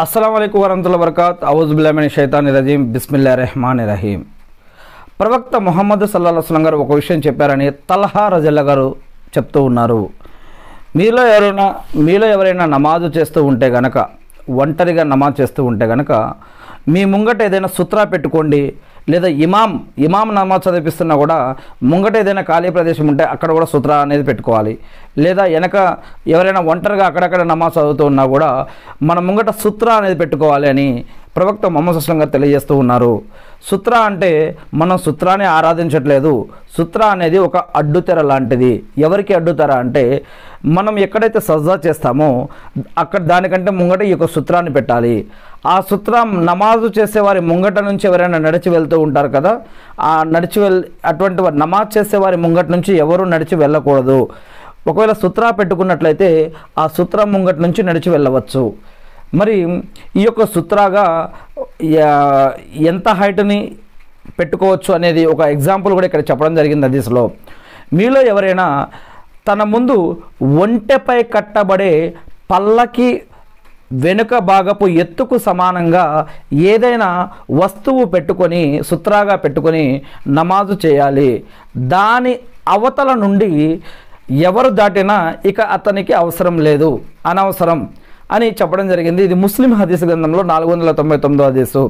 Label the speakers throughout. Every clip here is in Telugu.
Speaker 1: అస్సలం అయికు వరహతుల్లా వరకాత్ అవుజుబుల్లామిని షైతాన్ రజీం. బిస్మిల్లా రెహమాన్ రహీం. ప్రవక్త మొహమ్మద్ సల్లా అస్లం గారు ఒక విషయం చెప్పారని తల్హా రజల్లా గారు చెప్తూ ఉన్నారు. మీలో ఎవరైనా మీలో ఎవరైనా నమాజు చేస్తూ ఉంటే గనక ఒంటరిగా నమాజ్ చేస్తూ ఉంటే గనక మీ ముంగట ఏదైనా సుత్రా పెట్టుకోండి లేదా ఇమాం ఇమాం నమాజ్ చదివిస్తున్నా కూడా ముంగట ఏదైనా ఖాళీ ప్రదేశం ఉంటే అక్కడ కూడా సుత్రా అనేది పెట్టుకోవాలి. లేదా వెనక ఎవరైనా ఒంటరిగా అక్కడక్కడ నమాజ్ చదువుతూ ఉన్నా కూడా మన ముంగట సుత్రా అనేది పెట్టుకోవాలి అని ప్రవక్త మొహమ్మద్ అస్లం గారు తెలియజేస్తూ ఉన్నారు. సుత్ర అంటే మనం సుత్రాన్ని ఆరాధించట్లేదు. సుత్ర అనేది ఒక అడ్డుతెర లాంటిది. ఎవరికి అడ్డుతెర అంటే మనం ఎక్కడైతే సజ్జా చేస్తామో అక్కడ దానికంటే ముంగట ఈ యొక్క సూత్రాన్ని పెట్టాలి. ఆ సూత్రం నమాజు చేసేవారి ముంగట నుంచి ఎవరైనా నడిచి వెళ్తూ ఉంటారు కదా ఆ నడిచి వెళ్ అటువంటి నమాజ్ చేసేవారి ముంగట నుంచి ఎవరు నడిచి వెళ్ళకూడదు. ఒకవేళ సుత్రా పెట్టుకున్నట్లయితే ఆ సూత్రం ముంగట నుంచి నడిచి వెళ్ళవచ్చు. మరి ఈ యొక్క సుత్రాగా ఎంత హైట్ని పెట్టుకోవచ్చు అనేది ఒక ఎగ్జాంపుల్ కూడా ఇక్కడ చెప్పడం జరిగింది హదీస్లో. మీలో ఎవరైనా తన ముందు ఒంటెపై కట్టబడే పల్లకి వెనుక భాగపు ఎత్తుకు సమానంగా ఏదైనా వస్తువు పెట్టుకొని సుత్రాగా పెట్టుకొని నమాజు చేయాలి. దాని అవతల నుండి ఎవరు దాటినా ఇక అతనికి అవసరం లేదు. అనవసరం అని చెప్పడం జరిగింది. ఇది ముస్లిం హదీస్ గ్రంథంలో నాలుగు వందల తొంభై తొమ్మిదో హదీసు.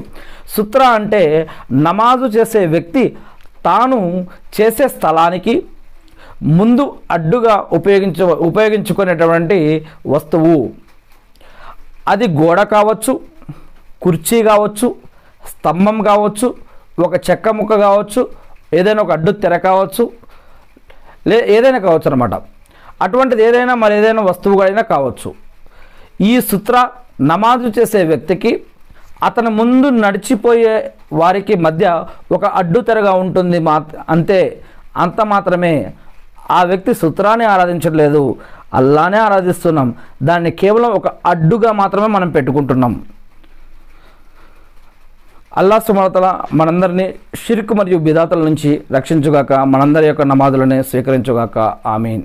Speaker 1: సుత్ర అంటే నమాజు చేసే వ్యక్తి తాను చేసే స్థలానికి ముందు అడ్డుగా ఉపయోగించ ఉపయోగించుకునేటువంటి వస్తువు. అది గోడ కావచ్చు కుర్చీ కావచ్చు స్తంభం కావచ్చు ఒక చెక్క ముక్క కావచ్చు ఏదైనా ఒక అడ్డు తెర కావచ్చు లే ఏదైనా కావచ్చు అనమాట అటువంటిది ఏదైనా మరి ఏదైనా వస్తువు అయినా కావచ్చు. ఈ సుత్ర నమాజు చేసే వ్యక్తికి అతని ముందు నడిచిపోయే వారికి మధ్య ఒక అడ్డుతెరగా ఉంటుంది మా అంతే. అంత మాత్రమే. ఆ వ్యక్తి సుత్రాన్ని ఆరాధించట్లేదు. అల్లానే ఆరాధిస్తున్నాం. దాన్ని కేవలం ఒక అడ్డుగా మాత్రమే మనం పెట్టుకుంటున్నాం. అల్లా సుమతల మనందరినీ షిర్క్ మరియు బిదాతల నుంచి రక్షించుగాక మనందరి యొక్క నమాజులని స్వీకరించుగాక. ఆమీన్.